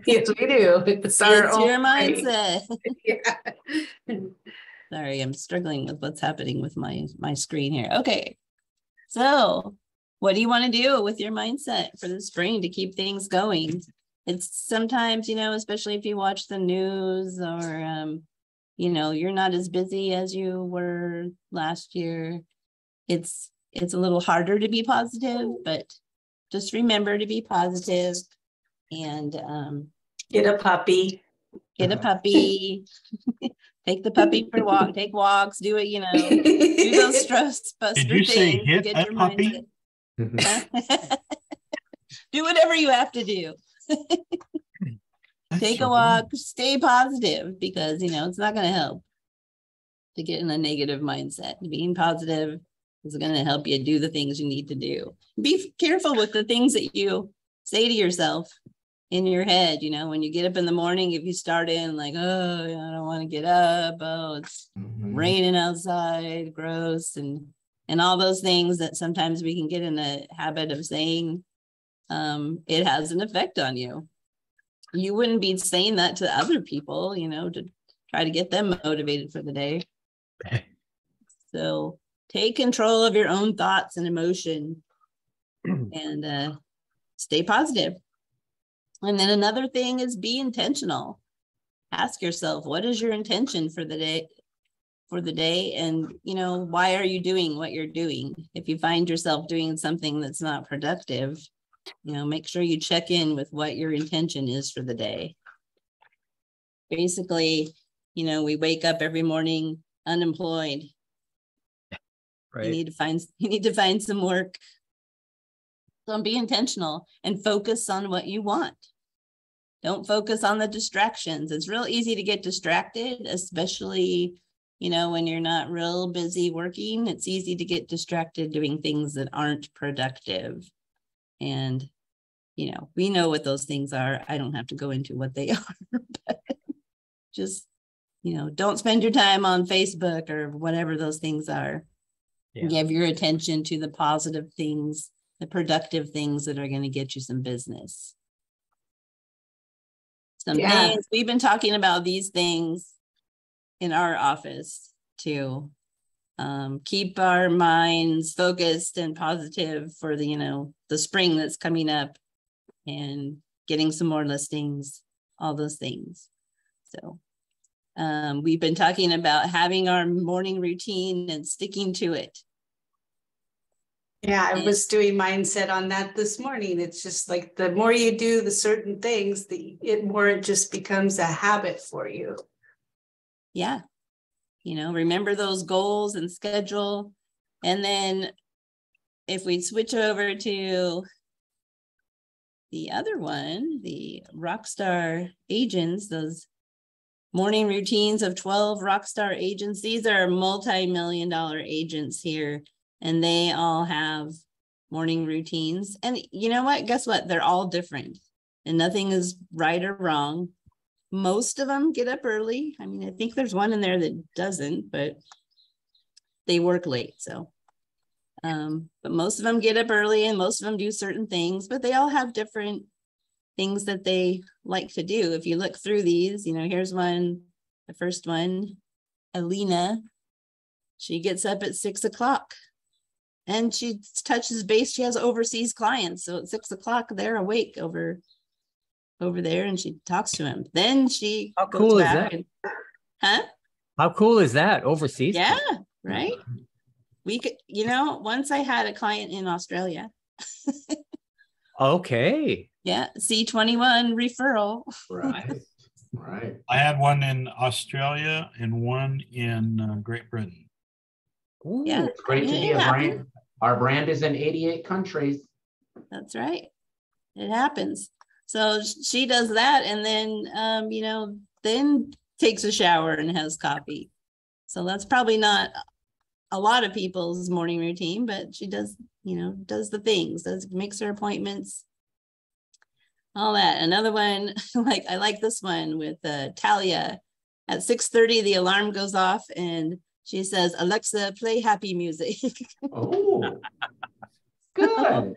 Yes, we do. It's It's our your own way. mindset. Yeah. Sorry, I'm struggling with what's happening with my, my screen here. Okay. So what do you want to do with your mindset for the spring to keep things going? It's sometimes, you know, especially if you watch the news or, um, you know, you're not as busy as you were last year. It's, it's a little harder to be positive, but just remember to be positive and, um, Get a puppy. Get a uh-huh. puppy, take the puppy for a walk, take walks, do it, you know, do those stress buster Did you things to hit get that your puppy? Mm-hmm. do whatever you have to do. Take so a wrong. walk, stay positive because you know it's not going to help to get in a negative mindset. Being positive is going to help you do the things you need to do. Be careful with the things that you say to yourself in your head. You know, when you get up in the morning, if you start in like, oh, I don't want to get up. Oh, it's Mhm. raining outside, gross, and and all those things that sometimes we can get in a habit of saying, um, it has an effect on you. You wouldn't be saying that to other people, you know, to try to get them motivated for the day. So take control of your own thoughts and emotion and uh, stay positive. And then another thing is be intentional. Ask yourself, what is your intention for the day? For the day, and you know, why are you doing what you're doing? If you find yourself doing something that's not productive, you know, make sure you check in with what your intention is for the day. Basically, you know, we wake up every morning unemployed. Right. You need to find, you need to find some work. So be intentional and focus on what you want. Don't focus on the distractions. It's real easy to get distracted, especially, you know, when you're not real busy working. It's easy to get distracted doing things that aren't productive. And, you know, we know what those things are. I don't have to go into what they are. but Just, you know, don't spend your time on Facebook or whatever those things are. Yeah. Give your attention to the positive things, the productive things that are going to get you some business. Some Yeah. things, we've been talking about these things in our office to um, keep our minds focused and positive for the, you know, the spring that's coming up and getting some more listings, all those things. So um, we've been talking about having our morning routine and sticking to it. Yeah, I mm. was doing mindset on that this morning. It's just like the more you do the certain things, the it more it just becomes a habit for you. Yeah. You know, remember those goals and schedule. And then if we switch over to the other one, the Rockstar agents, those morning routines of 12 Rockstar agents, these are multi-million dollar agents here, and they all have morning routines. And you know what? Guess what? They're all different and nothing is right or wrong most of them get up early. I mean, I think there's one in there that doesn't, but they work late. So, um, but most of them get up early and most of them do certain things, but they all have different things that they like to do. If you look through these, you know, here's one, the first one, Alina. She gets up at six o'clock and she touches base. She has overseas clients. So at six o'clock, they're awake over over there and she talks to him. Then she How goes cool is that? and- huh? How cool is that overseas? Yeah, right. We could, you know, once I had a client in Australia. Okay. Yeah, C21 referral. Right. Right. I had one in Australia and one in uh, Great Britain. Yeah, It's great to be it a happens. brand. Our brand is in 88 countries. That's right. It happens. So she does that and then um, you know, then takes a shower and has coffee. So that's probably not a lot of people's morning routine, but she does, you know, does the things, does makes her appointments. All that. Another one, like I like this one with uh, Talia. At 6:30, the alarm goes off and she says, Alexa, play happy music. Oh, good.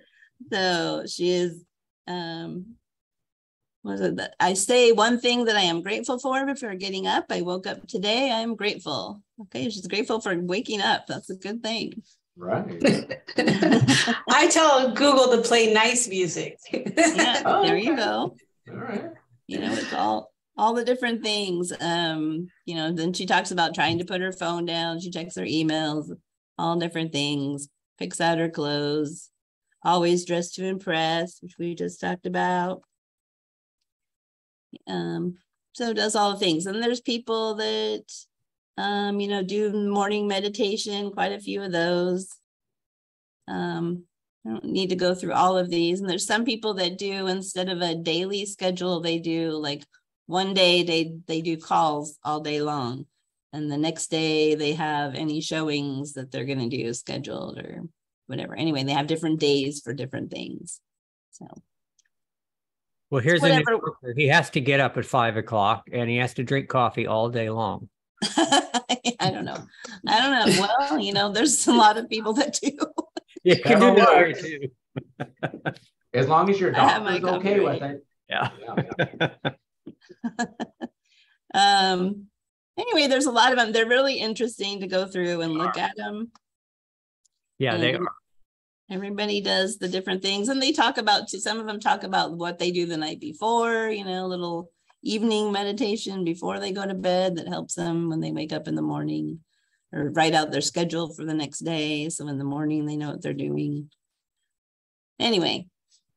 So she is, um, what is it that I say one thing that I am grateful for before getting up. I woke up today. I am grateful. Okay, she's grateful for waking up. That's a good thing. Right. I tell Google to play nice music. Yeah, Oh, there you go. All right. You know, it's all all the different things. Um, you know, then she talks about trying to put her phone down. She checks her emails, all different things. Picks out her clothes. Always dressed to impress, which we just talked about. Um, so does all the things. And there's people that um, you know, do morning meditation, quite a few of those. Um, I don't need to go through all of these. And there's some people that do instead of a daily schedule, they do like one day they they do calls all day long. And the next day they have any showings that they're gonna do scheduled or whatever. Anyway, they have different days for different things. So Well, here's a Whatever. worker. He has to get up at five o'clock and he has to drink coffee all day long. I don't know. I don't know. Well, you know, there's a lot of people that do. You can do That'll that work. too. As long as your I have doctor's okay with coffee. it. Yeah. Yeah. um anyway there's a lot of them they're really interesting to go through and look at them Yeah, they are. everybody does the different things and they talk about some of them talk about what they do the night before you know a little evening meditation before they go to bed that helps them when they wake up in the morning or write out their schedule for the next day so in the morning they know what they're doing. Anyway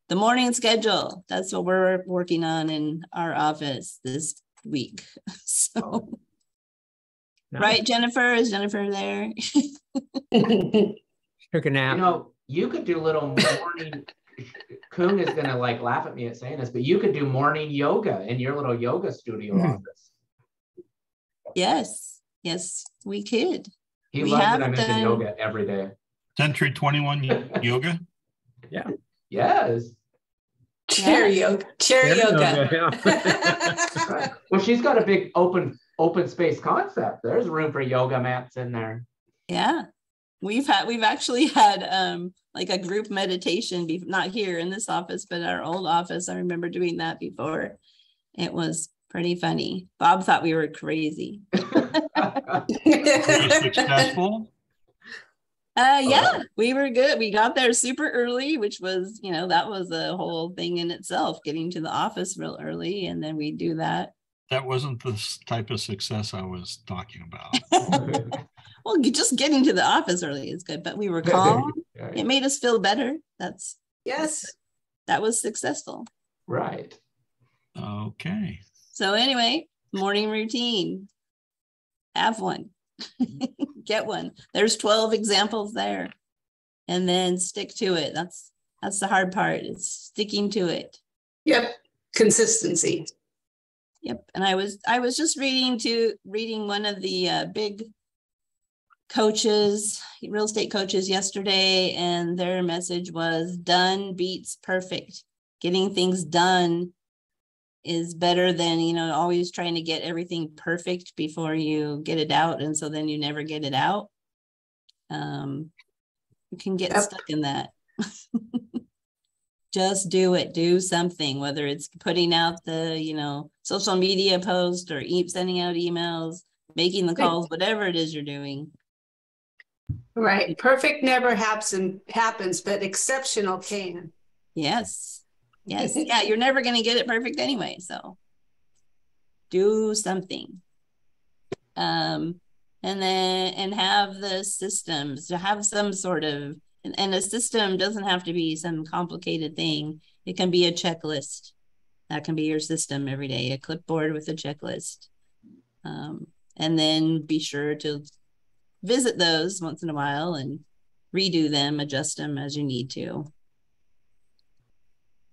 the morning schedule that's what we're working on in our office this week so Nice. right jennifer is jennifer there Took a You nap. know, you could do little morning. Coon is gonna like laugh at me at saying this, but you could do morning yoga in your little yoga studio Mhm. office. yes yes we could He We loves have that I mention done- yoga every day. Century 21 yoga. Yes. Chair yoga, chair yoga. Right. Well, she's got a big open open space concept. There's room for yoga mats in there. Yeah. We've had we've actually had um like a group meditation be not here in this office, but our old office. I remember doing that before. It was pretty funny. Bob thought we were crazy. Were you successful? Uh Oh. yeah, we were good. We got there super early, which was, you know, that was a whole thing in itself, getting to the office real early and then we do that. That wasn't the type of success I was talking about. Well, just getting to the office early is good, but we were calm. It made us feel better. That's Yes. that was successful. right. Okay. So anyway, morning routine. Have one. Get one. There's 12 examples there. And then stick to it. That's that's the hard part. It's sticking to it. Yep. Consistency. Yep. And I was I was just reading to reading one of the uh, big coaches, real estate coaches yesterday, and their message was done beats perfect. Getting things done is better than, you know, always trying to get everything perfect before you get it out. And so then you never get it out. Um, you can get Yep. stuck in that. Just do it, do something, whether it's putting out the, you know, social media post or e- sending out emails, making the calls, whatever it is you're doing. Right. Perfect never happens happens, but exceptional can. Yes. Yes, yeah, you're never going to get it perfect anyway. So do something. Um, and then and have the systems to have some sort of and, a system doesn't have to be some complicated thing. It can be a checklist. That can be your system every day, a clipboard with a checklist. Um, and then be sure to visit those once in a while and redo them, adjust them as you need to.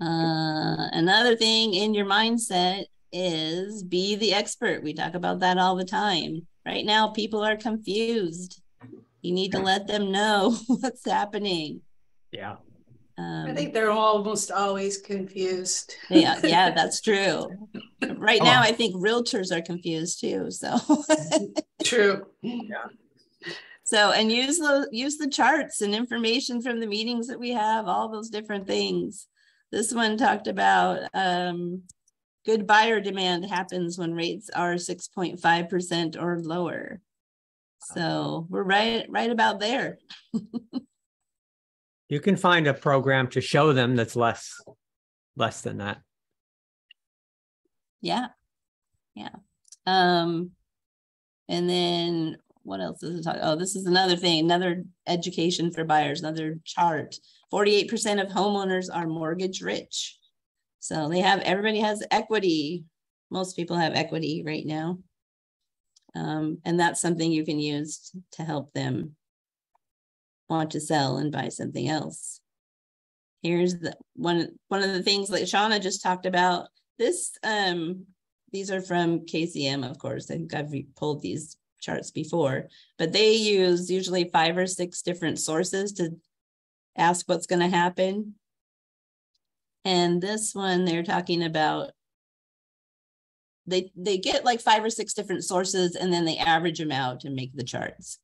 Uh, another thing in your mindset is be the expert. We talk about that all the time. Right now, people are confused. You need to let them know what's happening. Yeah. Um, I think they're almost always confused. yeah, yeah, that's true. Right now, I think realtors are confused too. So True. Yeah. So and use the use the charts and information from the meetings that we have, all those different things. This one talked about um, good buyer demand happens when rates are 6.5% or lower. So we're right right about there. You can find a program to show them that's less less than that. Yeah. Yeah. Um and then what else is it talk? Oh, this is another thing, another education for buyers, another chart. 48% of homeowners are mortgage rich. So they have everybody has equity. Most people have equity right now. Um, and that's something you can use to help them want to sell and buy something else. Here's the one one of the things that Shauna just talked about. This um these are from KCM, of course. I think I've pulled these charts before, but they use usually five or six different sources to ask what's going to happen. And this one they're talking about they they get like five or six different sources and then they average them out and make the charts.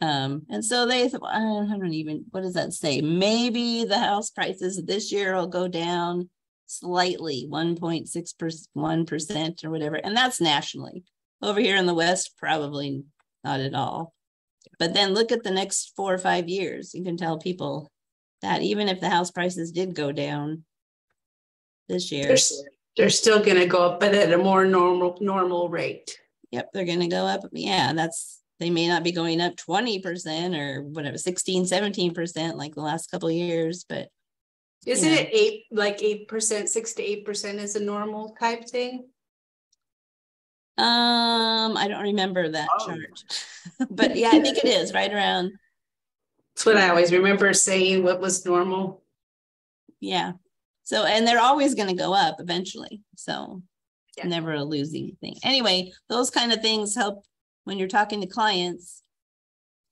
Um, and so they I don't even, what does that say? Maybe the house prices this year will go down slightly, 1.6%, or whatever. And that's nationally. Over here in the West, probably not at all. But then look at the next four or five years. You can tell people that even if the house prices did go down this year, They're, they're still going to go up, but at a more normal normal rate. Yep, they're going to go up. Yeah, that's they may not be going up 20% or whatever 16 17% like the last couple of years but Isn't it eight, like eight percent, six to eight percent is a normal type thing? Um i don't remember that chart but yeah i think it is right around That's what I always remember saying, what was normal. yeah so and they're always going to go up eventually so Yeah. never a losing thing anyway those kind of things help when you're talking to clients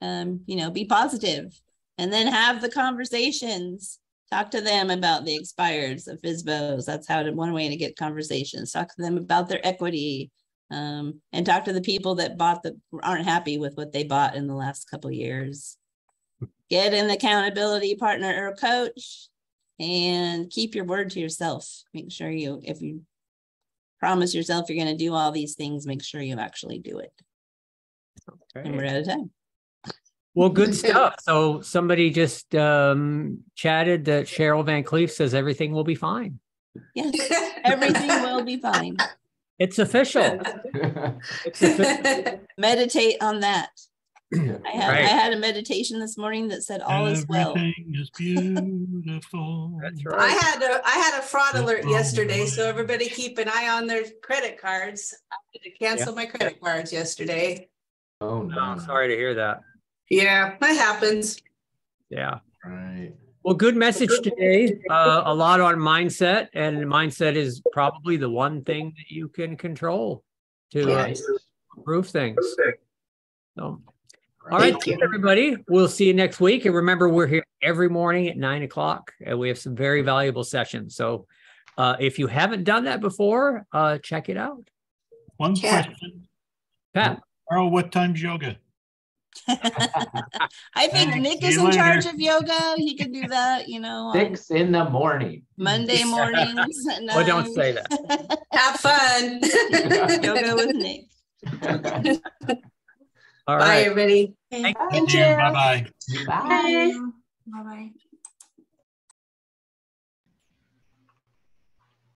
um you know be positive and then have the conversations talk to them about the expireds of FSBOs. That's how to, one way to get conversations. Talk to them about their equity, um, and talk to the people that bought the aren't happy with what they bought in the last couple of years. Get an accountability partner or coach, and keep your word to yourself. Make sure you, if you promise yourself you're going to do all these things, make sure you actually do it. And we're out of time. Well, good stuff. So somebody just um, chatted that Cheryl Van Cleef says everything will be fine. Yes, everything will be fine. It's official. It's official. Meditate on that. I had I had a meditation this morning that said all is well. Everything is beautiful. That's I had a, I had a fraud alert Oh, yesterday, so everybody keep an eye on their credit cards. I had to cancel my credit cards yesterday. Oh, Oh, no. sorry to hear that. Yeah, that happens. Yeah. Right. Well, good message today. Uh, a lot on mindset, and mindset is probably the one thing that you can control to uh, improve things. So, all right, Thank you. everybody. We'll see you next week. And remember, we're here every morning at nine o'clock, and we have some very valuable sessions. So, uh, if you haven't done that before, uh, check it out. One Yeah. question. Pat, Carl, what time's yoga? I think Thanks. Nick is you in charge of yoga. He can do that, you know, um, Six in the morning. Monday mornings. at well, don't say that. Have fun. Yoga with Nick. All Bye, everybody. Thank Thank you. Bye-bye. Bye. Bye bye.